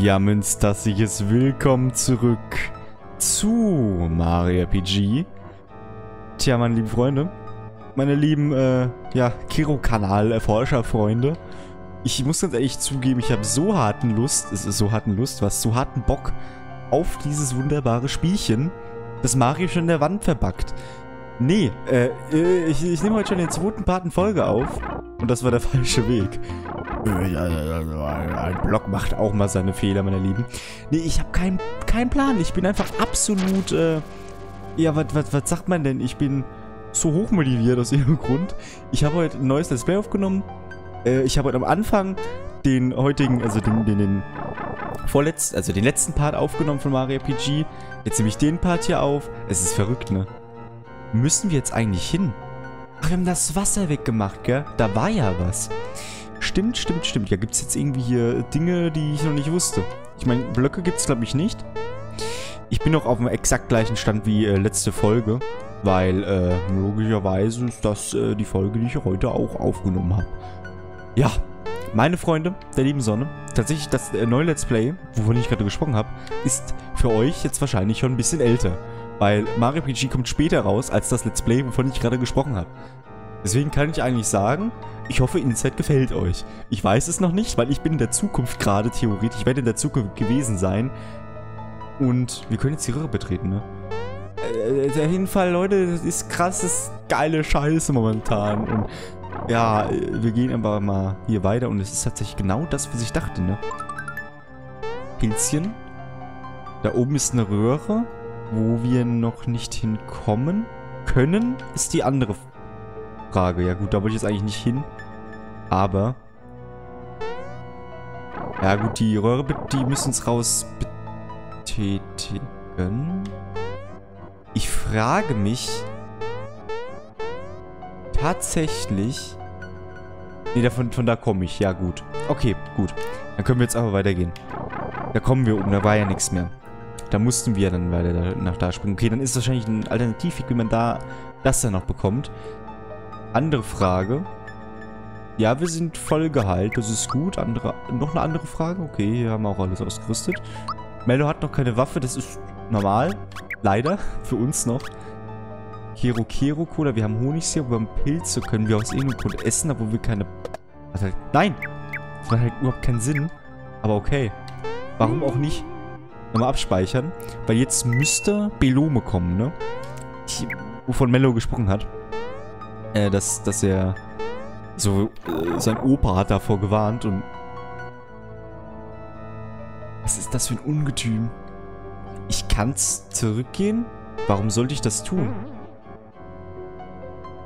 Ja, Münstersiges Willkommen zurück zu Mario RPG. Tja, meine lieben Freunde, meine lieben, äh, ja, Kiro-Kanal-Forscherfreunde. Ich muss ganz ehrlich zugeben, ich habe so harten Lust, es ist so harten Lust, was, so harten Bock auf dieses wunderbare Spielchen, dass Mario schon in der Wand verbackt. Nee, äh, ich, ich nehme heute schon den zweiten Part in Folge auf und das war der falsche Weg. Ein Block macht auch mal seine Fehler, meine Lieben. Nee, ich habe keinen kein Plan. Ich bin einfach absolut, äh, ja, was sagt man denn? Ich bin so hochmotiviert aus irgendeinem Grund. Ich habe heute ein neues Let's Play aufgenommen. Äh, ich habe heute am Anfang den heutigen, also den, den, den vorletzten, also den letzten Part aufgenommen von Mario RPG. Jetzt nehme ich den Part hier auf. Es ist verrückt, ne? Müssen wir jetzt eigentlich hin? Ach, wir haben das Wasser weggemacht, gell? Da war ja was. Stimmt, stimmt, stimmt. Ja, gibt es jetzt irgendwie hier Dinge, die ich noch nicht wusste. Ich meine, Blöcke gibt es, glaube ich, nicht. Ich bin noch auf dem exakt gleichen Stand wie äh, letzte Folge, weil äh, logischerweise ist das äh, die Folge, die ich heute auch aufgenommen habe. Ja, meine Freunde der lieben Sonne, tatsächlich das äh, neue Let's Play, wovon ich gerade gesprochen habe, ist für euch jetzt wahrscheinlich schon ein bisschen älter. Weil Mario RPG kommt später raus als das Let's Play, wovon ich gerade gesprochen habe. Deswegen kann ich eigentlich sagen, ich hoffe, Inside gefällt euch. Ich weiß es noch nicht, weil ich bin in der Zukunft gerade theoretisch. Ich werde in der Zukunft gewesen sein. Und wir können jetzt die Röhre betreten, ne? Äh, auf jeden Fall, Leute, das ist krasses, geile Scheiße momentan. Und ja, wir gehen aber mal hier weiter. Und es ist tatsächlich genau das, was ich dachte, ne? Pilzchen. Da oben ist eine Röhre, wo wir noch nicht hinkommen können, ist die andere Frage. Ja gut, da wollte ich jetzt eigentlich nicht hin. Aber... Ja gut, die Röhre, die müssen uns raus betätigen. Ich frage mich tatsächlich... Nee, davon, von da komme ich. Ja, gut. Okay, gut. Dann können wir jetzt aber weitergehen. Da kommen wir oben, da war ja nichts mehr. Da mussten wir dann weiter nach da springen. Okay, dann ist wahrscheinlich ein Alternativweg, wie man da das dann noch bekommt. Andere Frage. Ja, wir sind voll geheilt. Das ist gut. Andere, noch eine andere Frage? Okay, hier haben wir auch alles ausgerüstet. Mello hat noch keine Waffe. Das ist normal. Leider. Für uns noch. Kero Kero Cola. Wir haben Honigsirup. Wir haben Pilze. Können wir aus irgendeinem Grund essen, obwohl wir keine... Halt, nein! Das macht halt überhaupt keinen Sinn. Aber okay. Warum auch nicht? Nochmal abspeichern. Weil jetzt müsste Belome kommen, ne? Ich, wovon Mello gesprochen hat äh, dass, dass er so, äh, sein Opa hat davor gewarnt und was ist das für ein Ungetüm? Ich kann's zurückgehen? Warum sollte ich das tun?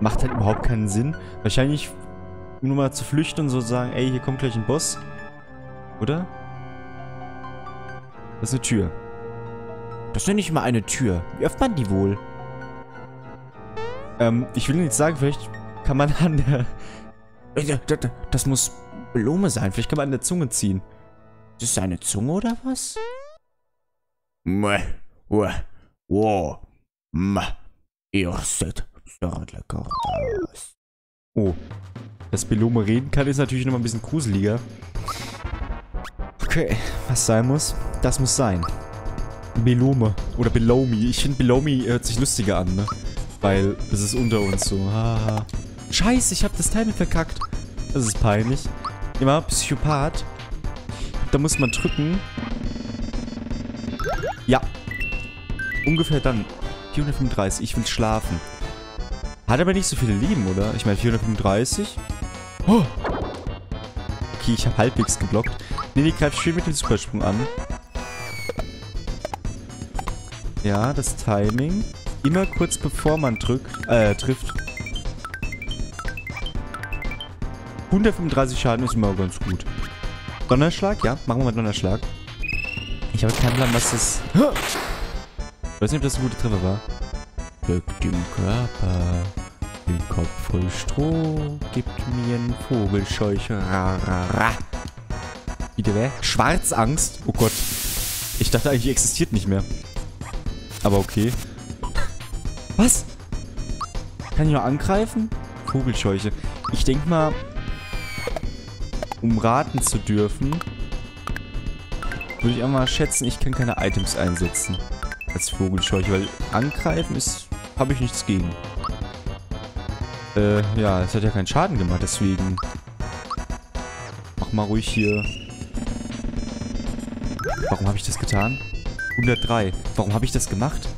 Macht halt überhaupt keinen Sinn. Wahrscheinlich nur mal zu flüchten und so sagen, ey, hier kommt gleich ein Boss. Oder? Das ist eine Tür. Das ist ja nicht mal eine Tür. Wie öffnet man die wohl? Ähm, ich will nicht sagen, vielleicht kann man an der... Das muss Blume sein. Vielleicht kann man an der Zunge ziehen. Das ist eine Zunge oder was? Ihr seht so lecker aus. Oh. Dass Belome reden kann, ist natürlich noch mal ein bisschen gruseliger. Okay, was sein muss, das muss sein. Belome. Oder Belomi. Ich finde Belomi hört sich lustiger an, ne? Weil es ist unter uns so. Haha. Scheiße, ich habe das Timing verkackt. Das ist peinlich. Immer Psychopath. Da muss man drücken. Ja. Ungefähr dann. 435. Ich will schlafen. Hat aber nicht so viele Leben, oder? Ich meine 435. Oh. Okay, ich habe halbwegs geblockt. Nee, die greift schön mit dem Supersprung an. Ja, das Timing. Immer kurz bevor man drückt, äh, trifft. 135 Schaden ist immer ganz gut. Donnerschlag? Ja, machen wir mal Donnerschlag. Ich habe keinen Plan, was das... Ich weiß nicht, ob das ein guter Treffer war. Drückt dem Körper den Kopf voll Stroh, gibt mir einen Vogelscheuche. Ra, ra, ra. Wieder wer? Schwarzangst? Oh Gott. Ich dachte eigentlich, existiert nicht mehr. Aber okay. Was? Kann ich noch angreifen? Vogelscheuche. Ich denke mal, um raten zu dürfen, würde ich auch mal schätzen, ich kann keine Items einsetzen. Als Vogelscheuche, weil angreifen ist, habe ich nichts gegen. Äh, ja, es hat ja keinen Schaden gemacht, deswegen mach mal ruhig hier. Warum habe ich das getan? 103. Warum habe ich das gemacht?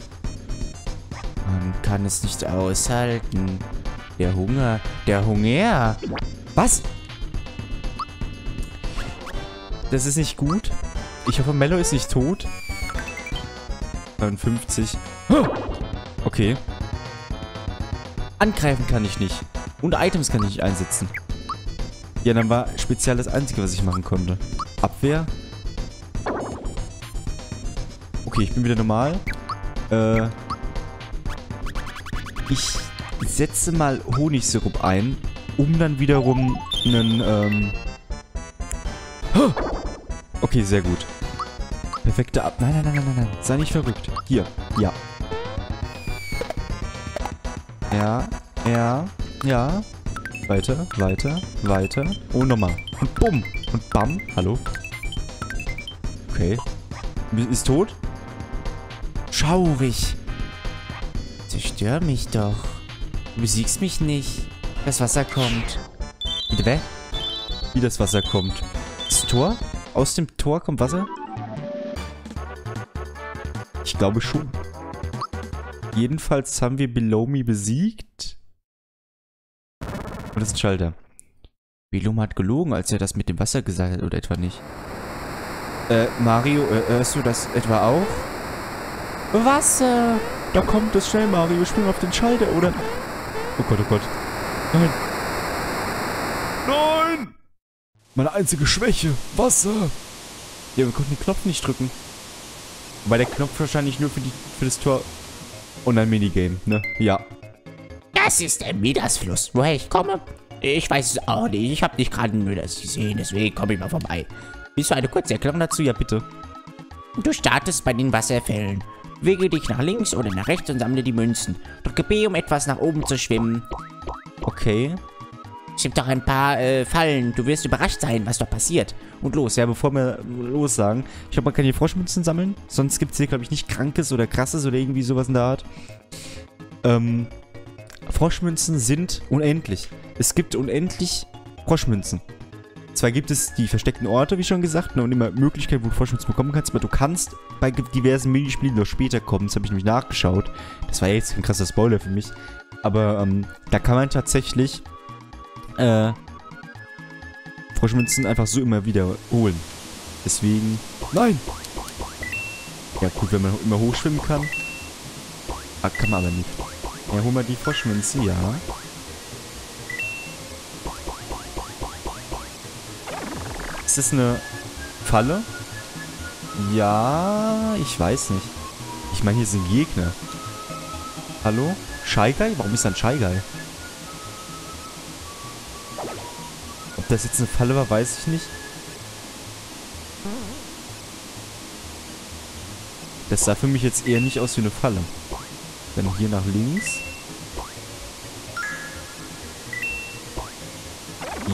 Man kann es nicht aushalten. Der Hunger. Der Hunger. Was? Das ist nicht gut. Ich hoffe, Mello ist nicht tot. 59. Okay. Angreifen kann ich nicht. Und Items kann ich nicht einsetzen. Ja, dann war speziell das Einzige, was ich machen konnte. Abwehr. Okay, ich bin wieder normal. Äh. Ich setze mal Honigsirup ein, um dann wiederum einen, ähm... Okay, sehr gut. Perfekte Ab... Nein, nein, nein, nein, nein. Sei nicht verrückt. Hier. Ja. Ja. Ja. Ja. Weiter, weiter, weiter. Und nochmal. Und bumm. Und bam. Hallo. Okay. Ist tot? Schaurig. Zerstör mich doch. Du besiegst mich nicht. Das Wasser kommt. Bitte wer? Wie das Wasser kommt. Das Tor? Aus dem Tor kommt Wasser? Ich glaube schon. Jedenfalls haben wir Below Me besiegt. Und das ist ein Schalter. Belum hat gelogen, als er das mit dem Wasser gesagt hat, oder etwa nicht? Äh, Mario, äh, hörst du das etwa auch? Wasser! Da kommt es schnell, Mario. Spring auf den Schalter, oder? Oh Gott, oh Gott. Nein. Nein! Meine einzige Schwäche. Wasser. Ja, wir konnten den Knopf nicht drücken. Weil der Knopf wahrscheinlich nur für, die, für das Tor... Und ein Minigame, ne? Ja. Das ist der Midas-Fluss, woher ich komme. Ich weiß es auch nicht. Ich habe nicht gerade Midas gesehen, deswegen komme ich mal vorbei. Willst du eine kurze Erklärung dazu? Ja, bitte. Du startest bei den Wasserfällen. Wege dich nach links oder nach rechts und sammle die Münzen. Drücke B, um etwas nach oben zu schwimmen. Okay. Gibt auch ein paar äh, Fallen. Du wirst überrascht sein, was dort passiert. Und los, ja, bevor wir los sagen. Ich glaube, man kann hier Froschmünzen sammeln. Sonst gibt es hier, glaube ich, nicht Krankes oder Krasses oder irgendwie sowas in der Art. Ähm, Froschmünzen sind unendlich. Es gibt unendlich Froschmünzen. Zwar gibt es die versteckten Orte, wie schon gesagt, ne, und immer Möglichkeiten, wo du Froschmünzen bekommen kannst, aber du kannst bei diversen Minispielen noch später kommen. Das habe ich nämlich nachgeschaut. Das war jetzt ein krasser Spoiler für mich. Aber ähm, da kann man tatsächlich äh, Froschmünzen einfach so immer wieder holen. Deswegen... Nein! Ja gut, wenn man immer hochschwimmen kann. Ah, kann man aber nicht. Ja, hol mal die Froschmünzen, ja. Ist das eine Falle? Ja, ich weiß nicht. Ich meine, hier sind Gegner. Hallo? Guy? Warum ist da ein Guy? Das jetzt eine Falle war, weiß ich nicht. Das sah für mich jetzt eher nicht aus wie eine Falle. Dann hier nach links.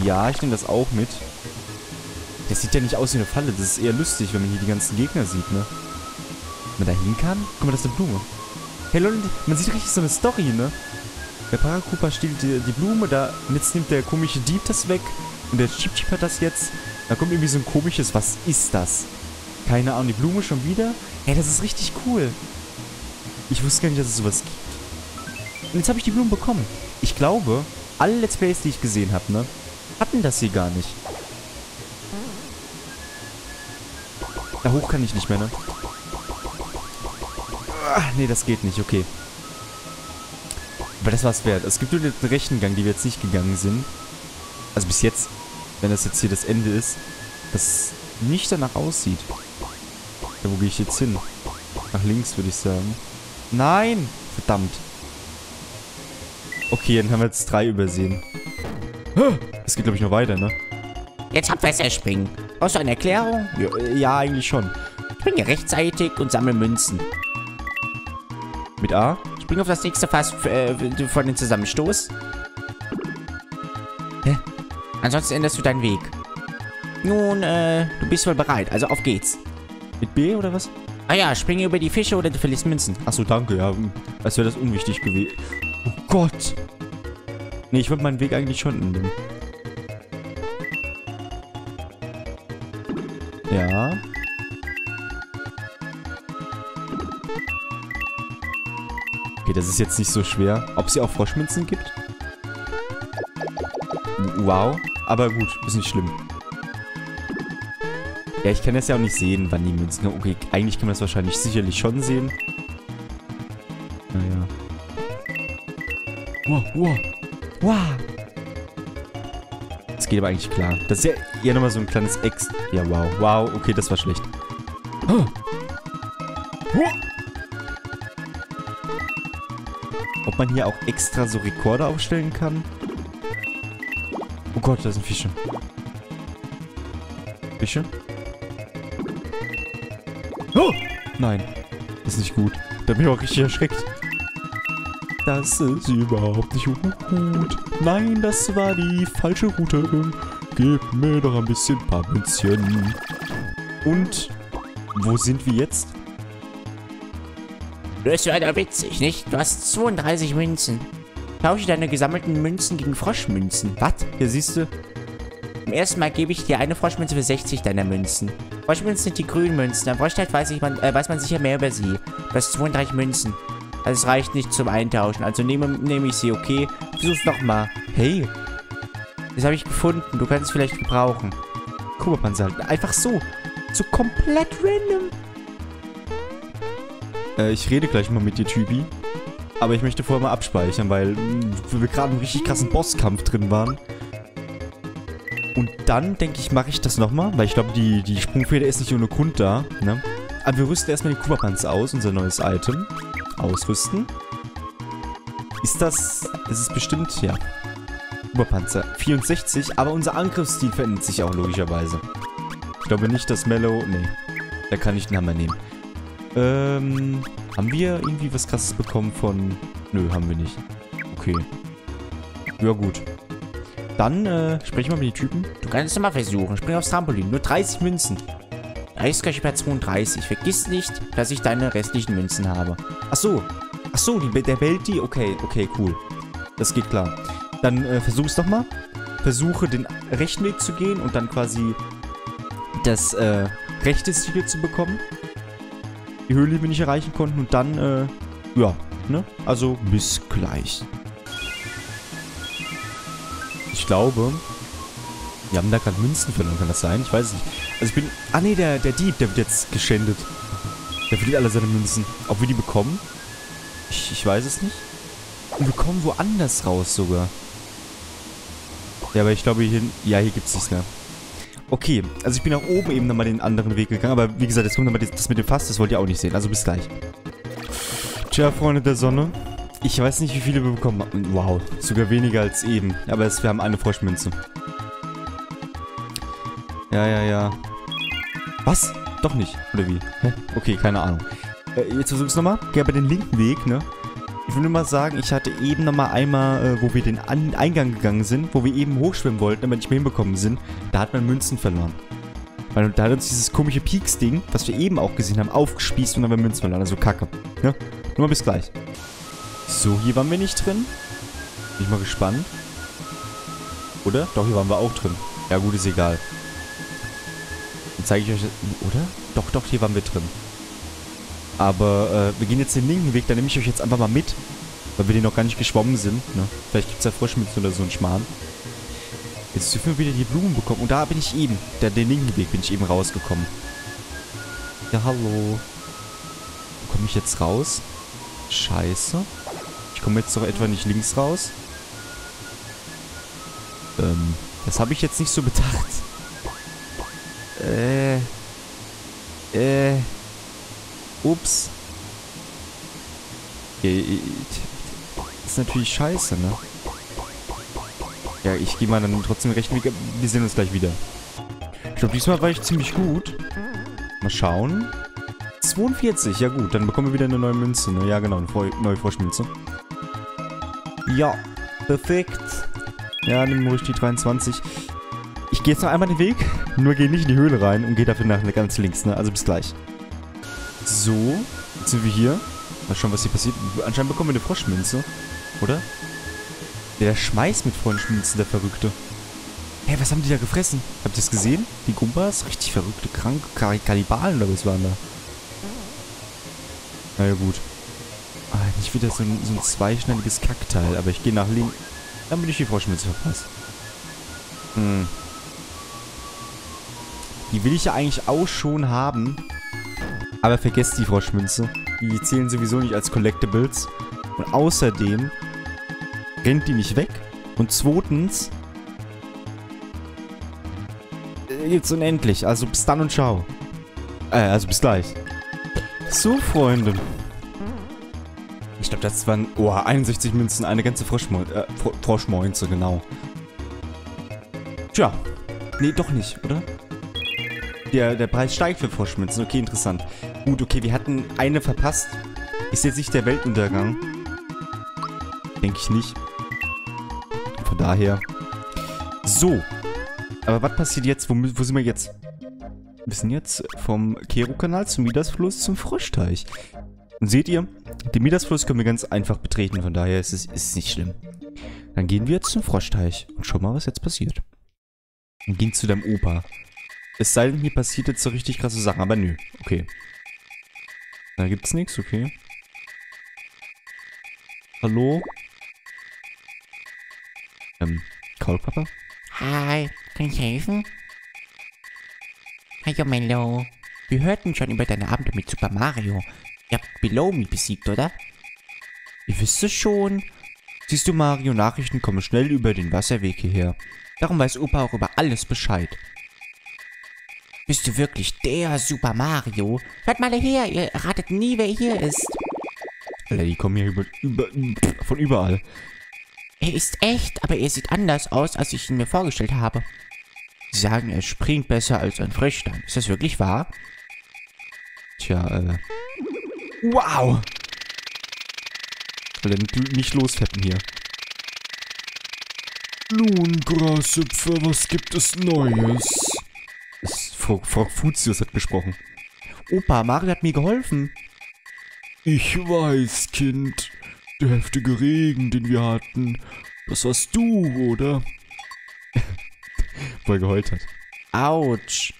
Ja, ich nehme das auch mit. Das sieht ja nicht aus wie eine Falle. Das ist eher lustig, wenn man hier die ganzen Gegner sieht, ne? Wenn man da hin kann? Guck mal, das ist eine Blume. Hey Leute, man sieht richtig so eine Story, ne? Der Parakupa stiehlt die, die, Blume, da jetzt nimmt der komische Dieb das weg. Und der Chip Chip hat das jetzt. Da kommt irgendwie so ein komisches, was ist das? Keine Ahnung, die Blume schon wieder? Hey, das ist richtig cool. Ich wusste gar nicht, dass es sowas gibt. Und jetzt habe ich die Blumen bekommen. Ich glaube, alle Let's Plays, die ich gesehen habe, ne, hatten das hier gar nicht. Da hoch kann ich nicht mehr, ne? Nee, das geht nicht, okay. Aber das war's wert. Es gibt nur den rechten Gang, die wir jetzt nicht gegangen sind. Also bis jetzt, wenn das jetzt hier das Ende ist, das nicht danach aussieht. Ja, wo gehe ich jetzt hin? Nach links, würde ich sagen. Nein! Verdammt. Okay, dann haben wir jetzt drei übersehen. Es geht, glaube ich, noch weiter, ne? Jetzt Abwässer springen. Brauchst du eine Erklärung? Ja, ja, eigentlich schon. Springe rechtzeitig und sammle Münzen. Mit A? Spring auf das nächste Fass äh, von den Zusammenstoß. Ansonsten änderst du deinen Weg. Nun, äh, du bist wohl bereit, also auf geht's. Mit B oder was? Ah ja, springe über die Fische oder du verlierst Münzen. Achso, danke, ja. Als wäre das unwichtig gewesen. Oh Gott. Nee, ich wollte meinen Weg eigentlich schon nehmen. Ja. Okay, das ist jetzt nicht so schwer. Ob es hier auch Froschmünzen gibt? Wow. Aber gut, ist nicht schlimm. Ja, ich kann das ja auch nicht sehen, wann die Münzen kommen. Okay, eigentlich kann man das wahrscheinlich sicherlich schon sehen. Naja. Wow, wow. Wow. Das geht aber eigentlich klar. Das ist ja eher nochmal so ein kleines Ex... Ja, wow. Wow, okay, das war schlecht. Ob man hier auch extra so Rekorde aufstellen kann? Gott, da sind Fische. Fische? Oh! Nein. Das ist nicht gut. Da bin ich auch richtig erschreckt. Das ist überhaupt nicht gut. Nein, das war die falsche Route. Gib mir doch ein bisschen paar Münzchen. Und wo sind wir jetzt? Das ist ja witzig, nicht? Du hast 32 Münzen. Tausche deine gesammelten Münzen gegen Froschmünzen. Was? Hier siehst du. Im ersten Mal gebe ich dir eine Froschmünze für 60 deiner Münzen. Froschmünzen sind die grünen Münzen. Am Froschteil weiß, man, äh, weiß man sicher mehr über sie. Du hast 32 Münzen. Also es reicht nicht zum Eintauschen. Also nehme, nehme ich sie, okay? Versuch's nochmal. Hey, Das habe ich gefunden. Du kannst es vielleicht gebrauchen. Kubapanzer. Einfach so. So komplett random. Äh, ich rede gleich mal mit dir, Typi. Aber ich möchte vorher mal abspeichern, weil wir gerade im richtig krassen Bosskampf drin waren. Und dann, denke ich, mache ich das nochmal, weil ich glaube, die, die Sprungfeder ist nicht ohne Grund da, ne? Aber wir rüsten erstmal den Kubapanzer aus, unser neues Item. Ausrüsten. Ist das... Ist es bestimmt... Ja. Kubapanzer 64, aber unser Angriffsstil verändert sich auch logischerweise. Ich glaube nicht, dass Mellow... Nee. Der kann nicht den Hammer nehmen. Ähm... Haben wir irgendwie was krasses bekommen von... Nö, haben wir nicht. Okay. Ja, gut. Dann, äh, sprechen wir mit den Typen. Du kannst es mal versuchen. Spring aufs Trampolin. Nur 30 Münzen. Gleich bei 32. Vergiss nicht, dass ich deine restlichen Münzen habe. Ach so. Ach so, die, der wählt die? Okay, okay, cool. Das geht klar. Dann äh, versuch's doch mal. Versuche den rechten Weg zu gehen und dann quasi das äh, rechte Ziel zu bekommen. Die Höhle, wir nicht erreichen konnten und dann, äh, ja, ne? Also bis gleich. Ich glaube, wir haben da gerade Münzen verloren, kann das sein? Ich weiß es nicht. Also ich bin... Ah nee, der, der Dieb, der wird jetzt geschändet. Der verliert alle seine Münzen. Ob wir die bekommen? Ich, ich weiß es nicht. Und wir kommen woanders raus sogar. Ja, aber ich glaube hier... Ja, hier gibt es nichts mehr. Okay, also ich bin nach oben eben nochmal den anderen Weg gegangen. Aber wie gesagt, jetzt kommt nochmal das, das mit dem Fass. Das wollt ihr auch nicht sehen. Also bis gleich. Tja, Freunde der Sonne. Ich weiß nicht, wie viele wir bekommen haben. Wow, sogar weniger als eben. Aber es, wir haben eine Froschmünze. Ja, ja, ja. Was? Doch nicht. Oder wie? Hä? Okay, keine Ahnung. Äh, jetzt versuch's nochmal. Geh aber den linken Weg, ne? Ich will nur mal sagen, ich hatte eben nochmal einmal, äh, wo wir den An Eingang gegangen sind, wo wir eben hochschwimmen wollten, aber nicht mehr hinbekommen sind, da hat man Münzen verloren. Weil da hat uns dieses komische Peaks-Ding, was wir eben auch gesehen haben, aufgespießt und dann haben wir Münzen verloren. Also kacke. Ja? Nur mal bis gleich. So, hier waren wir nicht drin. Bin ich mal gespannt. Oder? Doch, hier waren wir auch drin. Ja gut, ist egal. Dann zeige ich euch... Oder? Doch, doch, hier waren wir drin. Aber äh, wir gehen jetzt den linken Weg, da nehme ich euch jetzt einfach mal mit. Weil wir den noch gar nicht geschwommen sind. Ne? Vielleicht gibt es ja Froschmützen oder so einen Schmarrn. Jetzt dürfen wir wieder die Blumen bekommen. Und da bin ich eben. Der, den linken Weg bin ich eben rausgekommen. Ja, hallo. Wo komme ich jetzt raus? Scheiße. Ich komme jetzt doch etwa nicht links raus. Ähm, das habe ich jetzt nicht so bedacht. Äh. Äh. Ups. Ist natürlich scheiße, ne? Ja, ich gehe mal dann trotzdem recht. Wir wir sehen uns gleich wieder. Ich glaube, diesmal war ich ziemlich gut. Mal schauen. 42, ja gut. Dann bekommen wir wieder eine neue Münze, ne? Ja, genau, eine neue Froschmünze. Ja, perfekt. Ja, nimm ruhig die 23. Ich Ich gehe jetzt noch einmal den Weg, nur gehe nicht in die Höhle rein und gehe dafür nach ganz links, ne? Also bis gleich. So, jetzt sind wir hier. Mal schauen, was hier passiert. Anscheinend bekommen wir eine Froschmünze, oder? Der schmeißt mit Froschmünzen, der Verrückte. Hä, hey, was haben die da gefressen? Habt ihr das gesehen? Die Gumpas? Richtig verrückte, kranke Kannibalen oder was waren da? Naja, gut. Ah, nicht wieder so ein, so ein zweischneidiges Kackteil, aber ich gehe nach links. Dann bin ich die Froschmünze verpasst. Hm. Die will ich ja eigentlich auch schon haben. Aber vergesst die Froschmünze. Die zählen sowieso nicht als Collectibles. Und außerdem rennt die nicht weg. Und zweitens äh, gibt's unendlich. Also bis dann und ciao. Äh, also bis gleich. So, Freunde. Ich glaube, das waren... Oh, 61 Münzen, eine ganze Froschmo äh, Froschmoinze, genau. Tja. Nee, doch nicht, oder? Der, der Preis steigt für Froschmünzen. Okay, interessant. Gut, okay, wir hatten eine verpasst. Ist jetzt nicht der Weltuntergang. Denke ich nicht. Von daher. So. Aber was passiert jetzt? Wo, wo sind wir jetzt? Wir sind jetzt vom Kero-Kanal zum Midas-Fluss zum Froschteich. Und seht ihr, den Midas-Fluss können wir ganz einfach betreten. Von daher ist es, ist nicht schlimm. Dann gehen wir jetzt zum Froschteich und schauen mal, was jetzt passiert. Und gehen zu deinem Opa. Es sei denn, hier passiert jetzt so richtig krasse Sachen, aber nö. Okay. Da gibt's nichts, okay. Hallo? Ähm, Kaulpapa? Hi, kann ich helfen? Hallo Mello. Wir hörten schon über deine Abende mit Super Mario. Ihr habt Below Me besiegt, oder? Ihr wisst es schon. Siehst du, Mario, Nachrichten kommen schnell über den Wasserweg hierher. Darum weiß Opa auch über alles Bescheid. Bist du wirklich der Super Mario? Hört mal her, ihr ratet nie, wer hier ist. Alter, die kommen hier über, über, von überall. Er ist echt, aber er sieht anders aus, als ich ihn mir vorgestellt habe. Sie sagen, er springt besser als ein Frechstein. Ist das wirklich wahr? Tja, äh... Wow! Will er nicht losfetten hier. Nun, Grashüpfer, was gibt es Neues? Frau, Frau Fuzius hat gesprochen. Opa, Mario hat mir geholfen. Ich weiß, Kind. Der heftige Regen, den wir hatten, das warst du, oder? Wo er geheult hat. Autsch.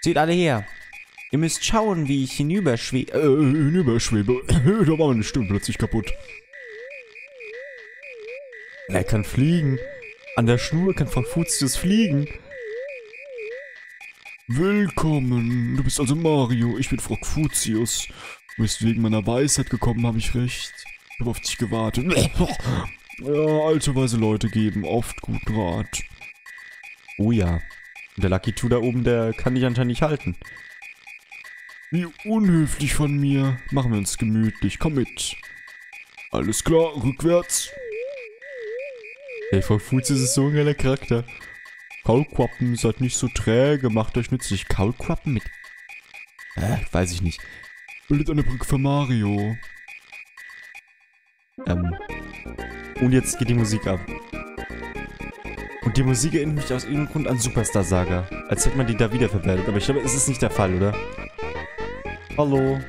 Seht alle her. Ihr müsst schauen, wie ich hinüberschwebe. Äh, hinüberschwebe. da war meine Stimme plötzlich kaputt. Er kann fliegen. An der Schnur kann Frau Fuzius fliegen. Willkommen. Du bist also Mario. Ich bin Frau Futius. Du bist wegen meiner Weisheit gekommen, habe ich recht. Ich habe auf dich gewartet. Ja, alte weise Leute geben oft guten Rat. Oh ja. Und der Lucky Two da oben, der kann dich anscheinend nicht halten. Wie unhöflich von mir. Machen wir uns gemütlich. Komm mit. Alles klar, rückwärts. Hey, Frau Futius ist so ein geiler Charakter. Kaulquappen, seid nicht so träge, macht euch nützlich. Kaulquappen mit... Äh, weiß ich nicht. Bildet eine Brücke für Mario. Ähm. Und jetzt geht die Musik ab. Und die Musik erinnert mich aus irgendeinem Grund an Superstar Saga. Als hätte man die da wiederverwertet. Aber ich glaube, es ist nicht der Fall, oder? Hallo.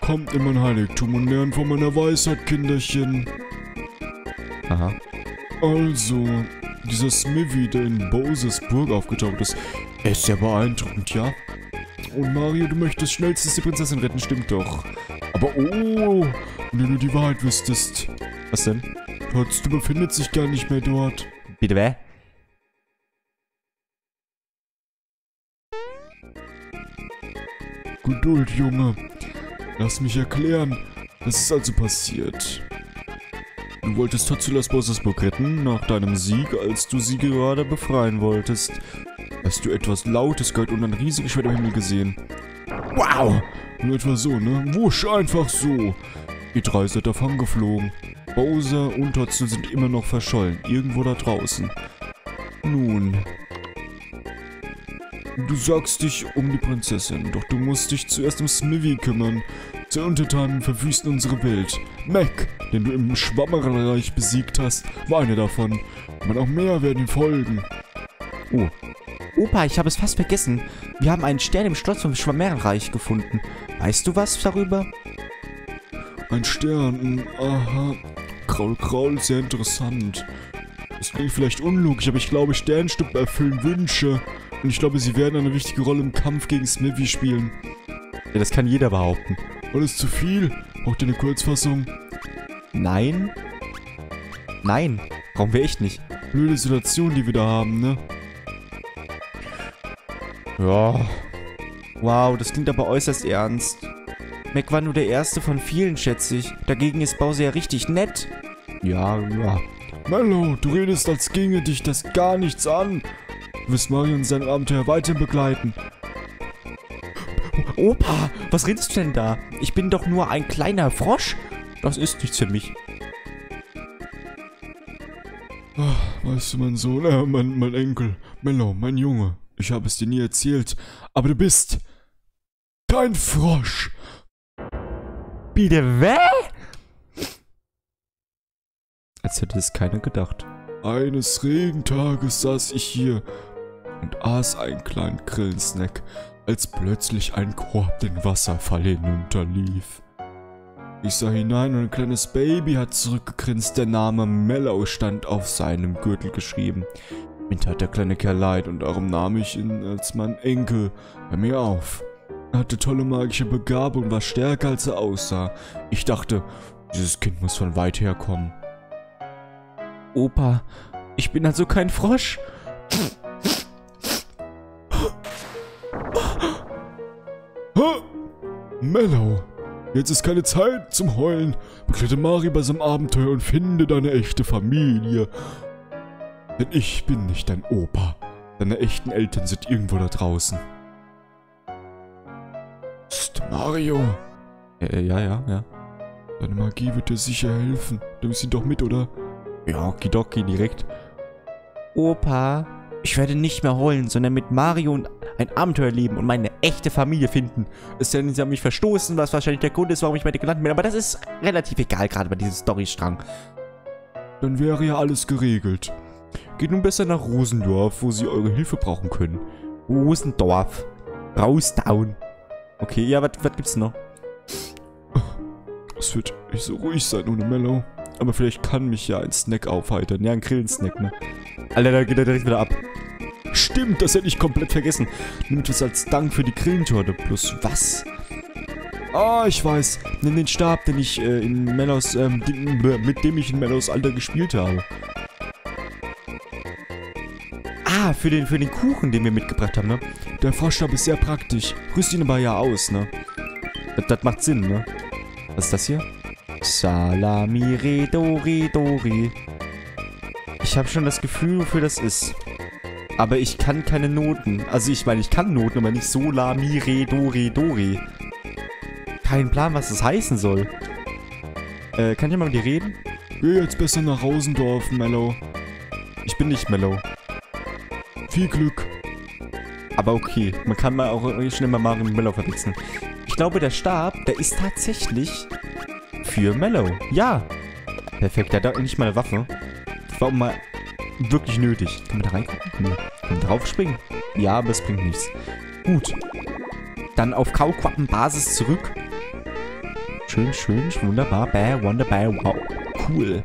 Kommt in mein Heiligtum und lernt von meiner Weisheit, Kinderchen. Aha. Also, dieser Smithy, der in Bowsers Burg aufgetaucht ist, ist sehr beeindruckend, ja? Und Mario, du möchtest schnellstens die Prinzessin retten, stimmt doch. Aber oh, wenn du die Wahrheit wüsstest. Was denn? Potz, du befindet sich gar nicht mehr dort. Bitte wer? Geduld, Junge. Lass mich erklären. Was ist also passiert? Du wolltest Totsulas Bossesburg retten, nach deinem Sieg, als du sie gerade befreien wolltest. Hast du etwas Lautes gehört und ein riesiges Schwert am Himmel gesehen. Wow! Nur etwa so, ne? Wusch, einfach so. Ihr drei seid davon geflogen. Bowser und Totsu sind immer noch verschollen, irgendwo da draußen. Nun. Du sagst dich um die Prinzessin, doch du musst dich zuerst um Smithy kümmern. Sein Untertanen verwüsten unsere Welt. Mac, den du im Schwammerreich besiegt hast, war einer davon. Aber noch mehr werden ihm folgen. Oh. Opa, ich habe es fast vergessen. Wir haben einen Stern im Schloss vom Schwammerenreich gefunden. Weißt du was darüber? Ein Stern, hm, aha. Kraul, Kraul, sehr interessant. Das klingt vielleicht unlogisch, aber ich glaube, Sternstücken erfüllen Wünsche. Und ich glaube, sie werden eine wichtige Rolle im Kampf gegen Smithy spielen. Ja, das kann jeder behaupten. Alles zu viel? Braucht ihr eine Kurzfassung? Nein? Nein, brauchen wir echt nicht. Blöde Situation, die wir da haben, ne? Ja. Wow, das klingt aber äußerst ernst. Mac war nur der erste von vielen, schätze ich. Dagegen ist Bowser ja richtig nett. Ja, ja. Mello, du redest, als ginge dich das gar nichts an. Du wirst Mario in seinem Abenteuer weiter begleiten. Opa, was redest du denn da? Ich bin doch nur ein kleiner Frosch. Das ist nichts für mich. Ach, weißt du, mein Sohn, äh, mein, mein Enkel, Mello, mein Junge. Ich habe es dir nie erzählt, aber du bist kein Frosch. Bitte, wer? Als hätte es keiner gedacht. Eines Regentages saß ich hier und aß einen kleinen Grillensnack, als plötzlich ein Korb den Wasserfall hinunterlief. Ich sah hinein und ein kleines Baby hat zurückgegrinst. Der Name Mellow stand auf seinem Gürtel geschrieben. Mir tat der kleine Kerl leid und darum nahm ich ihn als mein Enkel bei mir auf. Er hatte tolle magische Begabung und war stärker als er aussah. Ich dachte, dieses Kind muss von weit her kommen. Opa, ich bin also kein Frosch. Mellow, jetzt ist keine Zeit zum Heulen. Begleite Mari bei seinem Abenteuer und finde deine echte Familie. Denn ich bin nicht dein Opa. Deine echten Eltern sind irgendwo da draußen. Psst, Mario. Äh, ja, ja, ja. Deine Magie wird dir sicher helfen. Du bist ihn doch mit, oder? Ja, okidoki, direkt. Opa, ich werde nicht mehr heulen, sondern mit Mario und ein Abenteuer leben und meine echte Familie finden. Es denn, sie haben mich verstoßen, was wahrscheinlich der Grund ist, warum ich bei dir gelandet bin. Aber das ist relativ egal, gerade bei diesem Storystrang. Dann wäre ja alles geregelt. Geht nun besser nach Rosendorf, wo sie eure Hilfe brauchen können. Rosendorf. Raustown. Okay, ja, was gibt's noch? Es wird nicht so ruhig sein ohne Mellow. Aber vielleicht kann mich ja ein Snack aufheitern. Ja, ein Grillensnack, ne? Alter, da geht er direkt wieder ab. Stimmt, das hätte ich komplett vergessen. Nimmt es als Dank für die Grillentorte. Plus was? Ah, ich weiß. Nimm den Stab, den ich äh, in Mellows, ähm, mit dem ich in Mellows Alter gespielt habe. Ah, für den, für den Kuchen, den wir mitgebracht haben, ne? Der Froschstab ist sehr praktisch. Rüst ihn aber ja aus, ne? Das, das macht Sinn, ne? Was ist das hier? Salami, Redori, Dori. Ich habe schon das Gefühl, wofür das ist. Aber ich kann keine Noten. Also ich meine, ich kann Noten, aber nicht Solami, Redori, Dori. Kein Plan, was das heißen soll. Äh, kann ich mal mit dir reden? Geh jetzt besser nach Rosendorf, Mellow. Ich bin nicht Mellow. Viel Glück. Aber okay, man kann mal auch schnell mal Mario mit Mellow verwechseln. Ich glaube, der Stab, der ist tatsächlich für Mellow. Ja. Perfekt, der hat nicht mal eine Waffe. Das war auch mal wirklich nötig. Können wir da reingucken? Nee. Können wir draufspringen? Ja, aber es bringt nichts. Gut. Dann auf Kauquappen-Basis zurück. Schön, schön, wunderbar. Bär, wunderbar, wow. Cool.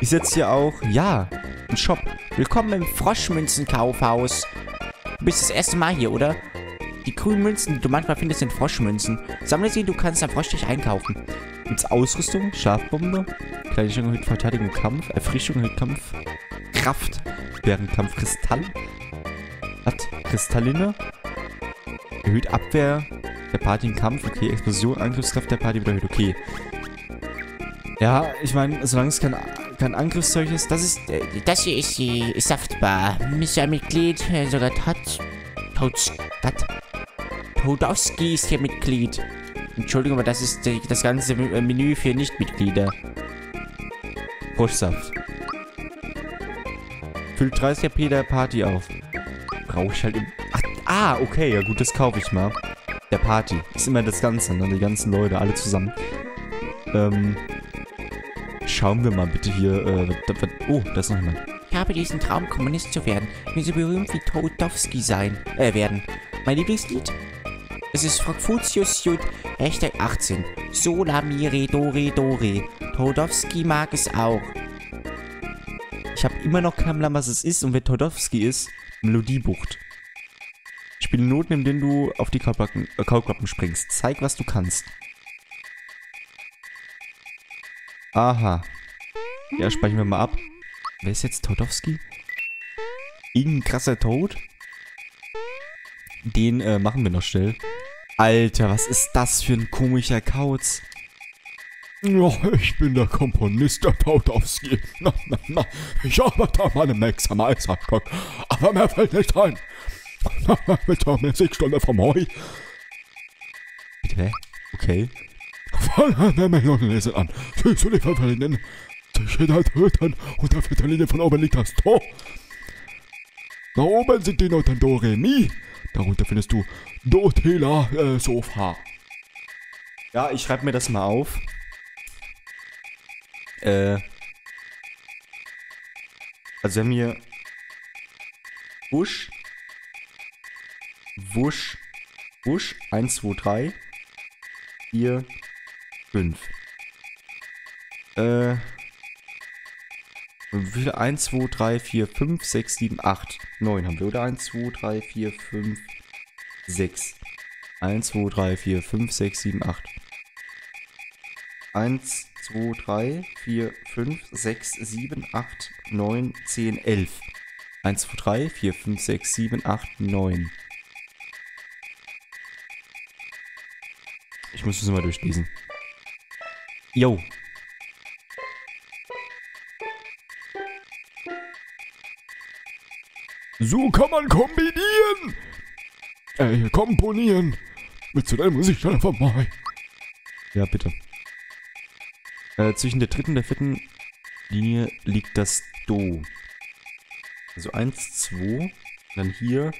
Ist jetzt hier auch, ja, ein Shop. Willkommen im Froschmünzenkaufhaus. Du bist das erste Mal hier, oder? Die grünen Münzen, die du manchmal findest, sind Froschmünzen. Sammle sie, du kannst am Frosch dich einkaufen. Gibt's Ausrüstung? Schlafbombe? Kleidung erhöht Verteidigung Kampf? Erfrischung erhöht Kampf? Kraft während Kampf Kristall? Was? Kristalline? Erhöht Abwehr der Party im Kampf? Okay, Explosion, Angriffskraft der Party wieder erhöht. Okay. Ja, ich meine, solange es kein, kein Angriffszeug ist, das ist... Äh, Das hier ist die Saftbar. Mr. Mitglied, äh, sogar Tot... Tot... Was? Todowski ist hier Mitglied. Entschuldigung, aber das ist äh, das ganze äh, Menü für Nichtmitglieder. Froschsaft. Füllt 30 HP der Party auf. Brauche ich halt im... Ah, okay, ja gut, das kaufe ich mal. der Party. Ist immer das Ganze, ne? Die ganzen Leute, alle zusammen. Ähm, schauen wir mal bitte hier, äh, was, oh, da ist noch jemand. Ich habe diesen Traum, Kommunist zu werden. Mir so berühmt wie Todowski sein, äh, werden. Mein Lieblingslied? Es ist Frankfurtius Jud, Hashtag 18. Sola mire dore dore. Todowski mag es auch. Ich habe immer noch keinen Plan, was es ist und wer Todowski ist, Melodiebucht. Spiele Noten, in denen du auf die Kaulquappen, äh, springst. Zeig, was du kannst. Aha. Ja, speichern wir mal ab. Wer ist jetzt Todowski? Irgendein krasser Tod? Den äh, machen wir noch schnell. Alter, was ist das für ein komischer Kauz? Ja, ich bin der Komponist der Tautowski. Na, na, na, ich arbeite an meinem nächsten Meisterstück, aber mir fällt nicht ein. Mit der Musikstunde vom Heu Bitte? Okay. fangen wir Melodien an. Siehst du die Verfallenen? Zwischen der Töten und der vierten Linie von oben liegt das Tor. Da oben sind die Noten Do, Re, Mi. Darunter findest du Do, Te, La, äh, Sofa. Ja, ich schreibe mir das mal auf. Äh. Also wir haben hier Wusch. Wusch. Wusch. 1, 2, 3. 4, 5. Äh. Wie viele? 1, 2, 3, 4, 5, 6, 7, 8, 9 haben wir, oder? 1, 2, 3, 4, 5, 6. 1, 2, 3, 4, 5, 6, 7, 8. 1, 2, 3, 4, 5, 6, 7, 8, 9, 10, 11. 1, 2, 3, 4, 5, 6, 7, 8, 9. Ich muss das mal durchlesen. Yo. So kann man kombinieren. Äh, komponieren. Mit zu deiner Musikstelle vorbei. Ja, bitte. Äh, zwischen der dritten und der vierten Linie liegt das Do. Also 1, 2, dann hier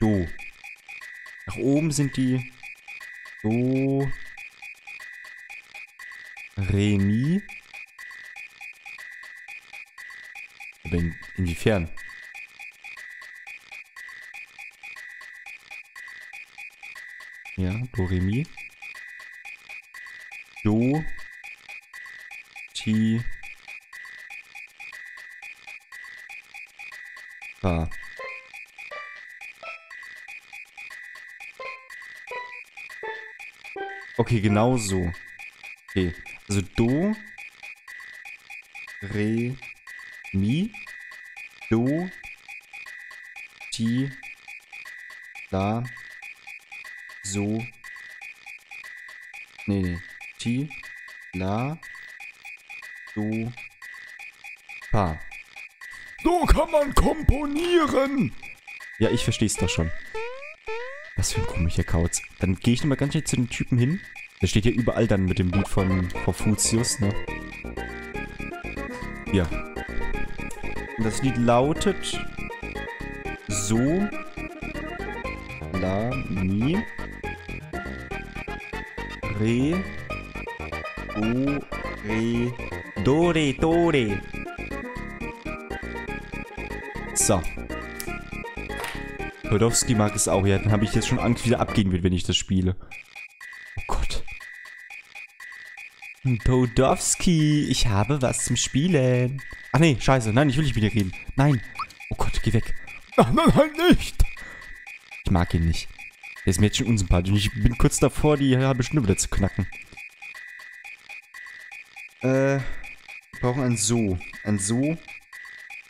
Do. Nach oben sind die Do, Re, Mi. Aber in, inwiefern? Ja, Do, Re, Mi. Do, Ti, Fa. Okay, genau so. Okay, also Do, Re, Mi, Do, Ti, La, So, nee, nee, Ti, La, Do, Fa. So kann man komponieren. Ja, ich versteh's doch schon. Was für ein komischer Kauz. Dann gehe ich nochmal ganz schnell zu den Typen hin. Der steht ja überall dann mit dem Lied von Confucius, ne? Ja. Und das Lied lautet so La Mi Re Do Re Do Re Do Re So. Podowski mag es auch. Ja, dann habe ich jetzt schon Angst, wie der abgehen wird, wenn ich das spiele. Oh Gott. Podowski, ich habe was zum Spielen. Ach nee, scheiße. Nein, ich will nicht mit reden. Nein. Oh Gott, geh weg. Nein, nein, halt nicht. Ich mag ihn nicht. Der ist mir jetzt schon unsympathisch. Ich bin kurz davor, die halbe Stunde wieder zu knacken. Äh, wir brauchen ein So. Ein So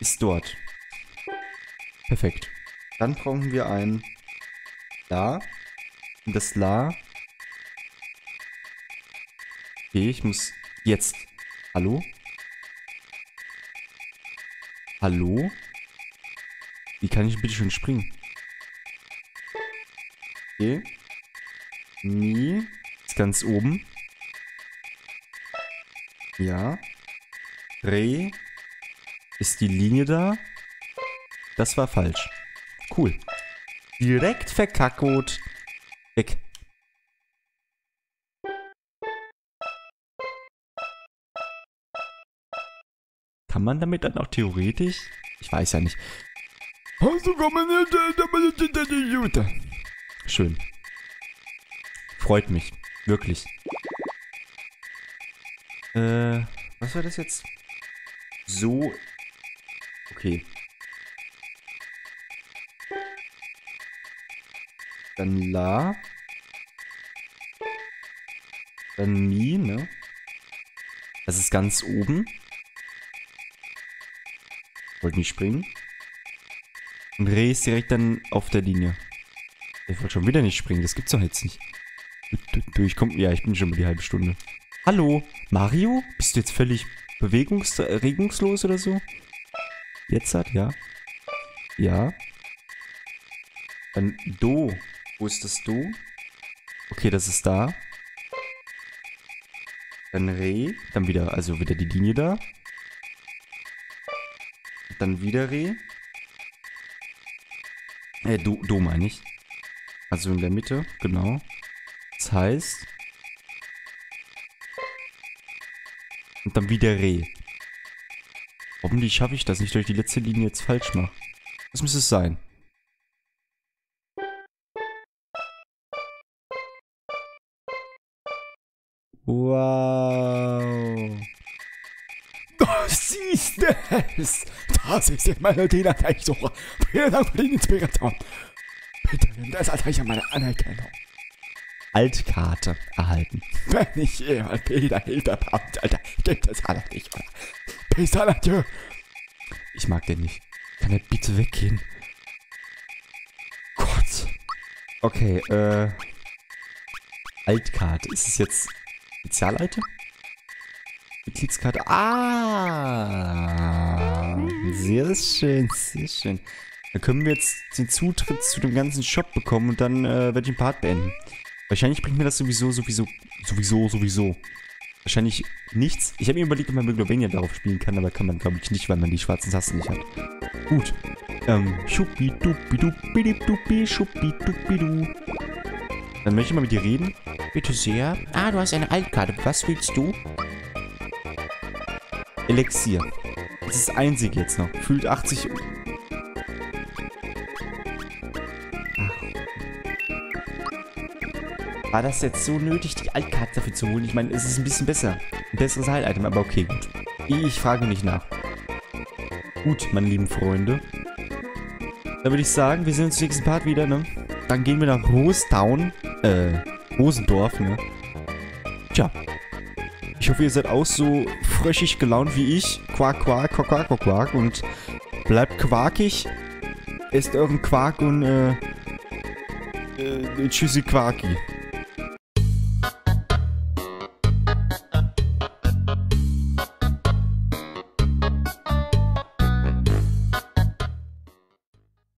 ist dort. Perfekt. Dann brauchen wir ein La. Und das La. Okay, ich muss jetzt. Hallo? Hallo? Wie kann ich bitte schon springen? Okay. Mi. Ist ganz oben. Ja. Re. Ist die Linie da? Das war falsch. Cool. Direkt verkackot. Weg. Kann man damit dann auch theoretisch? Ich weiß ja nicht. Kommentiert? Schön. Freut mich. Wirklich. Äh, was war das jetzt? So. Okay. Dann La. Dann Mi, ne? Das ist ganz oben. Wollte nicht springen. Und Reh ist direkt dann auf der Linie. Ich wollte schon wieder nicht springen, das gibt's doch jetzt nicht. Ich komm, ja, ich bin schon über die halbe Stunde. Hallo, Mario? Bist du jetzt völlig bewegungs oder so? Jetzt hat, ja. Ja. Dann Do. Wo ist das Do? Okay, das ist da. Dann Reh. Dann wieder, also wieder die Linie da. Dann wieder Reh. Äh, Do, Do meine ich. Also in der Mitte, genau. Das heißt... Und dann wieder Reh. Hoffentlich schaffe ich das nicht, ich die letzte Linie jetzt falsch mache. Das müsste es sein. Wow. Du siehst es! Das ist jetzt meine Dienertechsuche. Vielen Dank für die Inspiration. Bitte nimm das als Zeichen meiner Anerkennung. Altkarte erhalten. Wenn ich jemand Peter Hilfe braucht, Alter, gibt es alle nicht, oder? Peace out, adieu. Ich mag den nicht. Kann er bitte weggehen? Gott. Okay, äh. Altkarte. Ist es jetzt Spezialeite? Mitgliedskarte. Ah. Sehr schön, sehr schön. Dann können wir jetzt den Zutritt zu dem ganzen Shop bekommen und dann äh, werde ich den Part beenden. Wahrscheinlich bringt mir das sowieso, sowieso, sowieso, sowieso. Wahrscheinlich nichts. Ich habe mir überlegt, ob man Meglovania darauf spielen kann, aber kann man, glaube ich, nicht, weil man die schwarzen Tasten nicht hat. Gut. Ähm, schuppi-duppi-duppi-duppi, schuppi-duppi-du. Dann möchte ich mal mit dir reden. Bitte sehr. Ah, du hast eine Altkarte. Was willst du? Elixier. Das ist das einzige jetzt noch. Fühlt 80... War das jetzt so nötig, die Altkarte dafür zu holen? Ich meine, es ist ein bisschen besser. Ein besseres Heil-Item, aber okay, gut. Ich frage nicht nach. Gut, meine lieben Freunde. Dann würde ich sagen, wir sehen uns im nächsten Part wieder, ne? Dann gehen wir nach Rostown. Äh, Rosendorf, ne? Tja. Ich hoffe, ihr seid auch so fröschig gelaunt wie ich. Quark, Quark, Quark, Quark, Quark, Quark. Und bleibt quakig. Esst euren Quark und, äh, äh, tschüssi Quarki.